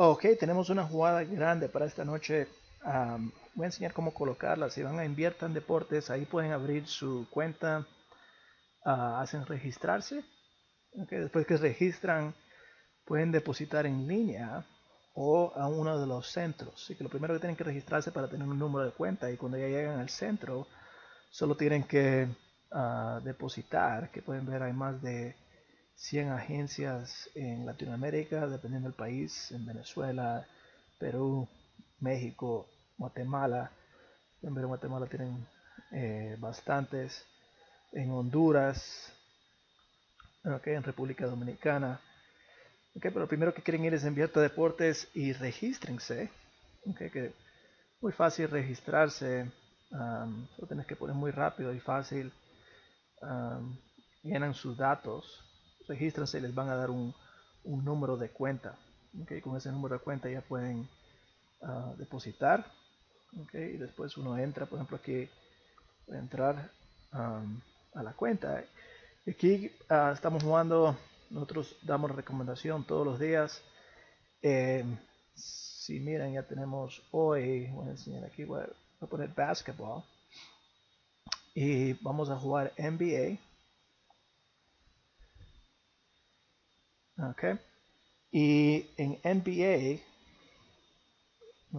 Ok, tenemos una jugada grande para esta noche. voy a enseñar cómo colocarla. Si van a Inviertan Deportes, ahí pueden abrir su cuenta. Ah, hacen registrarse. Después que registran, pueden depositar en línea o a uno de los centros. Así que lo primero que tienen que registrarse para tener un número de cuenta y cuando ya llegan al centro, solo tienen que ah, depositar, que pueden ver hay más de 100 agencias en Latinoamérica, dependiendo del país, en Venezuela, Perú, México, Guatemala. En Guatemala tienen eh, bastantes. En Honduras, en República Dominicana. pero lo primero que quieren ir es enviar a deportes y regístrense. que muy fácil registrarse. solo tienes que poner muy rápido y fácil. llenan sus datos regístrense les van a dar un, número de cuenta. Okay, con ese número de cuenta ya pueden ah, depositar. Okay, y después uno entra, por ejemplo, aquí, entrar a la cuenta. Aquí ah, estamos jugando, nosotros damos recomendación todos los días. Eh, si miran, ya tenemos hoy, voy a enseñar aquí, voy a poner basketball. Y vamos a jugar NBA. Okay. Y en NBA,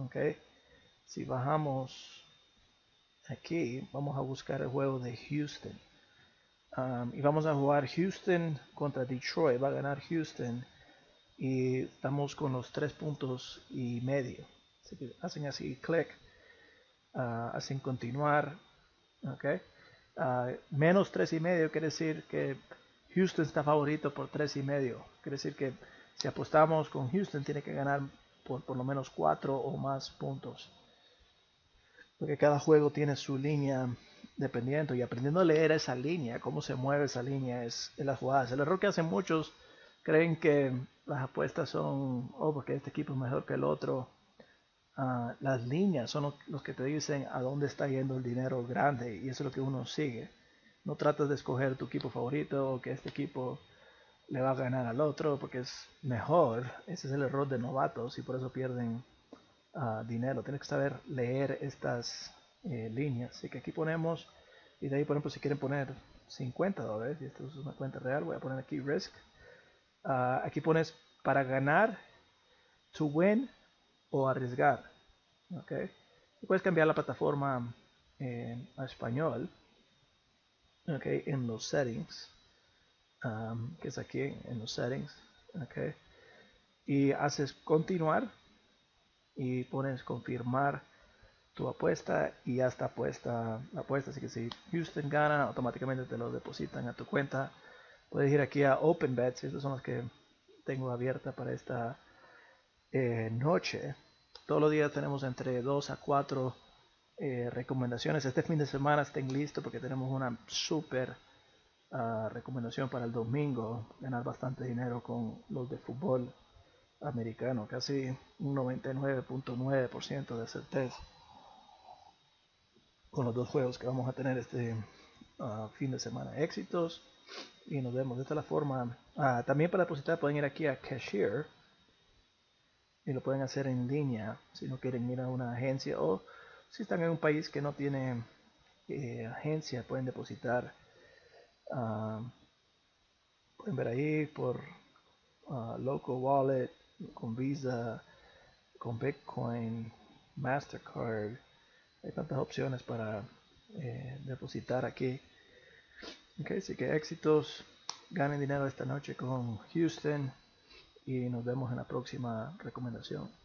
okay, si bajamos aquí, vamos a buscar el juego de Houston. Um, y vamos a jugar Houston contra Detroit. Va a ganar Houston. Y estamos con los tres puntos y medio. Así que hacen así, clic. Uh, hacen continuar. Okay. Uh, menos tres y medio quiere decir que Houston está favorito por tres y medio. Quiere decir que si apostamos con Houston tiene que ganar por por lo menos cuatro o más puntos. Porque cada juego tiene su línea dependiendo y aprendiendo a leer esa línea, cómo se mueve esa línea es en las jugadas. El error que hacen muchos creen que las apuestas son, oh, porque este equipo es mejor que el otro. Ah, las líneas son los que te dicen a dónde está yendo el dinero grande y eso es lo que uno sigue. No tratas de escoger tu equipo favorito o que este equipo le va a ganar al otro porque es mejor. Ese es el error de novatos y por eso pierden uh, dinero. Tienes que saber leer estas eh, líneas. Así que aquí ponemos, y de ahí por ejemplo si quieren poner 50 dólares, y esto es una cuenta real, voy a poner aquí risk. Uh, aquí pones para ganar, to win o arriesgar. Okay. Y puedes cambiar la plataforma a español okay, en los settings, um, que es aquí en los settings, okay, y haces continuar y pones confirmar tu apuesta y ya está puesta la apuesta. Así que si Houston gana, automáticamente te lo depositan a tu cuenta. Puedes ir aquí a Open Bets, estas son las que tengo abierta para esta eh, noche. Todos los días tenemos entre 2 a 4 eh, recomendaciones. Este fin de semana estén listos porque tenemos una súper ah, recomendación para el domingo. Ganar bastante dinero con los de fútbol americano. Casi un 99.9% de certeza. Con los dos juegos que vamos a tener este ah, fin de semana. Éxitos. Y nos vemos de esta forma. Ah, también para depositar pueden ir aquí a Cashier. Y lo pueden hacer en línea si no quieren ir a una agencia o si están en un país que no tiene eh, agencia, pueden depositar. Ah, pueden ver ahí por uh, Local Wallet, con Visa, con Bitcoin, Mastercard. Hay tantas opciones para eh, depositar aquí. Okay, así que éxitos. Ganen dinero esta noche con Houston y nos vemos en la próxima recomendación.